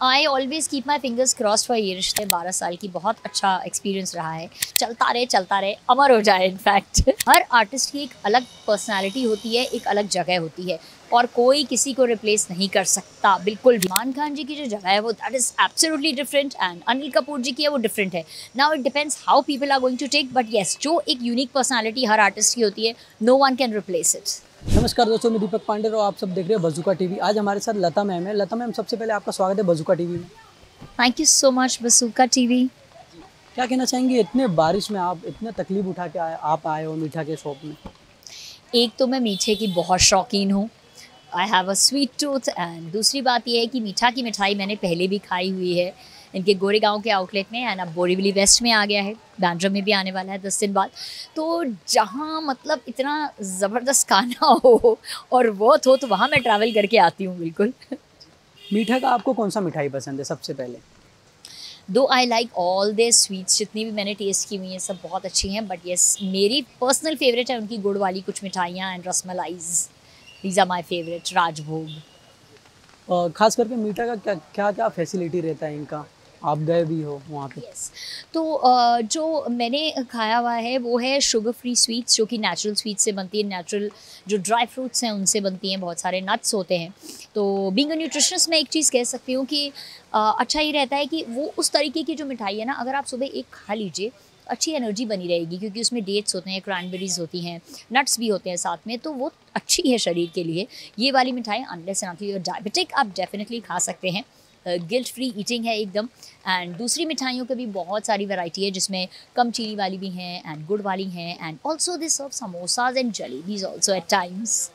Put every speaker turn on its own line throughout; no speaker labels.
I always keep my fingers cross for ये रिश्ते बारह साल की बहुत अच्छा एक्सपीरियंस रहा है। चलता रहे चलता रहे, अमर हो जाए इनफैक्ट हर आर्टिस्ट की एक अलग पर्सनैलिटी होती है, एक अलग जगह होती है और कोई किसी को रिप्लेस नहीं कर सकता, बिल्कुल भी। मान खान जी की जो जगह है, वो that is absolutely different and Anil Kapoor ji की है, वो डिफरेंट है। Now it depends how people are going to take but yes जो एक यूनिक पर्सनैलिटी हर आर्टिस्ट की होती है no one can replace it
नमस्कार दोस्तों मैं दीपक पांडे और आप सब देख रहे हैं बजुका टीवी। आज हमारे साथ लता मैम है। लता मैम सबसे पहले आपका स्वागत है बजुका टीवी में।
Thank you so much bazooka TV.
क्या कहना चाहेंगे? इतने बारिश में आप इतने तकलीफ़ उठा के आए आप आए हो मीठा के शॉप में?
एक तो मैं मीठे की बहुत शौकीन हूँ। I have a sweet tooth and दूसरी बात यह है कि मीठा की मिठाई मैंने पहले भी खाई हुई है। इनके गोरेगांव के आउटलेट में एंड अब बोरीवली वेस्ट में आ गया है। बैंड्रा में भी आने वाला है दस दिन बाद। तो जहाँ मतलब इतना ज़बरदस्त खाना हो और बहुत हो तो वहाँ मैं ट्रैवल करके आती हूँ बिल्कुल।
मीठा का आपको कौन सा मिठाई पसंद है सबसे पहले?
Though I like all the sweets जितनी भी मैंने टेस्ट की हुई हैं सब बहुत अच्छी हैं बट येस मेरी पर्सनल फेवरेट है उनकी गुड़ वाली कुछ मिठाइयाँ and rasmalais these are my favourite rajbhog.
और खास करके मीठा का क्या क्या क्या फैसिलिटी रहता है इनका? आप गए भी हो वहाँ पे।
Yes. तो जो मैंने खाया हुआ है वो है शुगर फ्री स्वीट्स जो कि नेचुरल स्वीट्स से बनती है। नेचुरल जो ड्राई फ्रूट्स हैं उनसे बनती हैं, बहुत सारे नट्स होते हैं। तो बिंग न्यूट्रिशनिस्ट मैं एक चीज़ कह सकती हूँ कि अच्छा ये रहता है कि वो उस तरीके की जो मिठाई है ना, अगर आप सुबह एक खा लीजिए, अच्छी एनर्जी बनी रहेगी, क्योंकि उसमें डेट्स होते हैं क्रैनबेरीज होती हैं नट्स भी होते हैं साथ में तो वो अच्छी है शरीर के लिए। ये वाली मिठाई अनलेस एंड अनटिल डायबिटिक आप डेफिनेटली खा सकते हैं। गिल्ट फ्री ईटिंग है एकदम। एंड दूसरी मिठाइयों की भी बहुत सारी वैरायटी है जिसमें कम चीनी वाली भी हैं एंड गुड़ वाली हैं and also this of samosas and jalebis also at times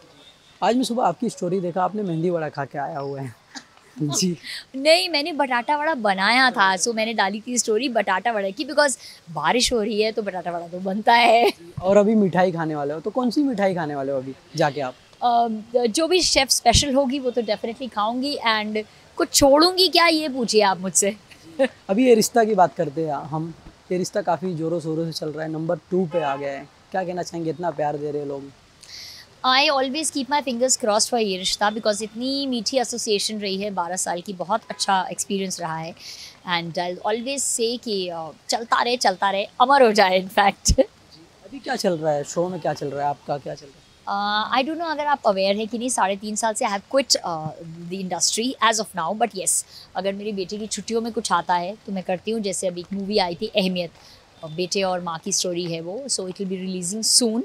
आज मैं सुबह आपकी स्टोरी देखा आपने मेहंदी वड़ा खा के आया हुआ है। जी।
नहीं मैंने बटाटा वड़ा बनाया था सो मैंने डाली थी स्टोरी बटाटा वड़ा की बिकॉज़ बारिश हो रही है तो बटाटा वड़ा तो बनता है।
और अभी मिठाई खाने वाले हो तो कौन सी मिठाई खाने वाले हो अभी जाके आप?
uh, जो भी शेफ स्पेशल होगी वो तो डेफिनेटली खाऊँगी एंड कुछ छोड़ूँगी क्या ये पूछिए आप मुझसे।
अभी ये रिश्ता की बात करते हैं हम। ये रिश्ता काफ़ी ज़ोरों शोरों से चल रहा है। नंबर टू पे आ गया है। क्या कहना चाहेंगे? इतना प्यार दे रहे हैं लोग।
I always keep my fingers cross for ये रिश्ता बिकॉज़ इतनी मीठी एसोसिएशन रही है बारह साल की। बहुत अच्छा एक्सपीरियंस रहा है। एंड आई ऑलवेज से कि चलता रहे चलता रहे। अमर हो जाए इनफैक्ट
अभी क्या चल रहा है? शो में क्या चल रहा है? आपका क्या चल रहा है?
आई डोंट नो अगर आप अवेयर है कि नहीं साढ़े तीन साल से I have quit the industry as of now but yes अगर मेरी बेटे की छुट्टियों में कुछ आता है तो मैं करती हूँ जैसे अभी एक मूवी आई थी अहमियत बेटे और माँ की स्टोरी है वो so it will be releasing soon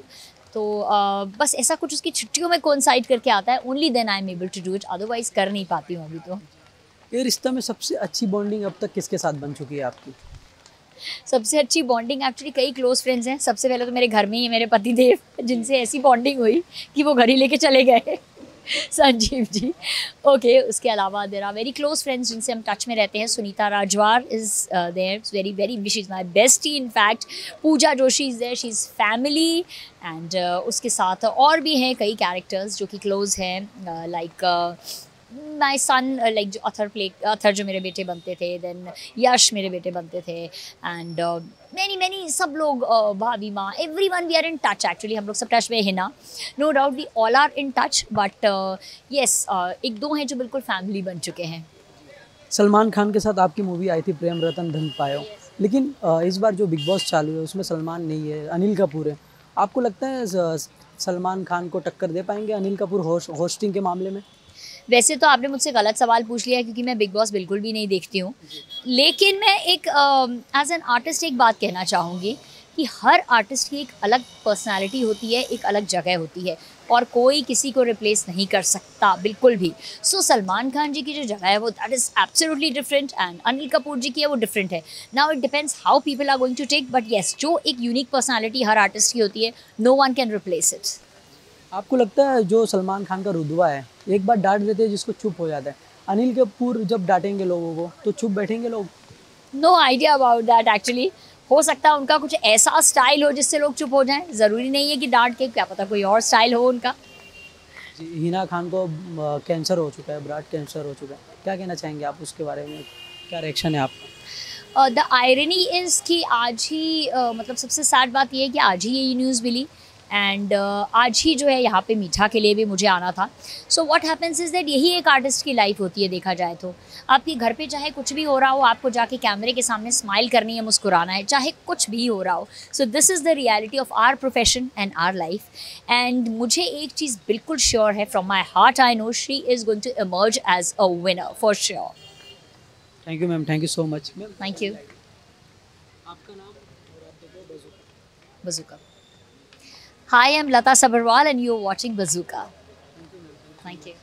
तो uh, बस ऐसा कुछ उसकी छुट्टियों में कोइंसाइड करके आता है only then I am able to do it otherwise कर नहीं पाती हूँ अभी तो।
ये रिश्ता में सबसे अच्छी बॉन्डिंग अब तक किसके साथ बन चुकी है आपकी?
सबसे अच्छी बॉन्डिंग एक्चुअली कई क्लोज फ्रेंड्स हैं। सबसे पहले तो मेरे घर में ही मेरे पति देव जिनसे ऐसी बॉन्डिंग हुई कि वो घर ही लेके चले गए। संजीव जी। ओके okay, उसके अलावा there are very close friends जिनसे हम टच में रहते हैं। Sunita Rajwar is there very very wish is my best in fact Pooja Joshi is there she is family and उसके साथ और भी हैं कई कैरेक्टर्स जो कि क्लोज हैं like uh, like, uh, my son like जो अथर प्ले अथर जो मेरे बेटे बनते थे देन यश मेरे बेटे बनते थे एंड मैनी मैनी सब लोग uh, भाभी माँ everyone we are in touch actually हम लोग सब टच में है ना? No doubt we all are in touch but yes एक दो हैं जो बिल्कुल फैमिली बन चुके हैं।
सलमान खान के साथ आपकी मूवी आई थी प्रेम रतन धन पायो। लेकिन uh, इस बार जो बिग बॉस चालू है उसमें सलमान नहीं है अनिल कपूर है। आपको लगता है सलमान खान को टक्कर दे पाएँगे अनिल कपूर होस्ट होस्टिंग के मामले में?
वैसे तो आपने मुझसे गलत सवाल पूछ लिया क्योंकि मैं बिग बॉस बिल्कुल भी नहीं देखती हूँ। लेकिन मैं एक एज एन आर्टिस्ट एक बात कहना चाहूँगी कि हर आर्टिस्ट की एक अलग पर्सनालिटी होती है एक अलग जगह होती है और कोई किसी को रिप्लेस नहीं कर सकता बिल्कुल भी। सो so, सलमान खान जी की जो जगह है वो that is absolutely different and Anil Kapoor ji की है वो डिफरेंट है। Now it depends how people are going to take but yes जो एक यूनिक पर्सनैलिटी हर आर्टिस्ट की होती है no one can replace it
आपको लगता है जो सलमान खान का रुदवा है एक बार डांट देते हैं जिसको चुप हो जाता है। अनिल कपूर जब डांटेंगे लोगों को तो चुप बैठेंगे लोग?
No idea about that actually हो सकता है उनका कुछ ऐसा स्टाइल हो जिससे लोग चुप हो जाएँ। ज़रूरी नहीं है कि डांट के क्या पता कोई और स्टाइल हो उनका।
हिना खान को कैंसर हो चुका है ब्राड कैंसर हो चुका है। क्या कहना चाहेंगे आप उसके बारे में? क्या रिएक्शन है आपका?
द आयरनी इज़ कि आज ही uh, मतलब सबसे सैड बात यह है कि आज ही ये न्यूज़ मिली। एंड uh, आज ही जो है यहाँ पे मीठा के लिए भी मुझे आना था। So what happens is that यही एक आर्टिस्ट की लाइफ होती है देखा जाए तो। आपके घर पे चाहे कुछ भी हो रहा हो आपको जाके कैमरे के सामने स्माइल करनी है मुस्कुराना है चाहे कुछ भी हो रहा हो। So this is the reality of our profession and our life and मुझे एक चीज़ बिल्कुल श्योर है from my heart I know she is going to emerge as a winner for sure
thank you ma'am thank you so much ma'am
thank you
आपका नाम? Bazooka.
Hi, I'm Lata Sabarwal, and you're watching Bazooka. Thank you.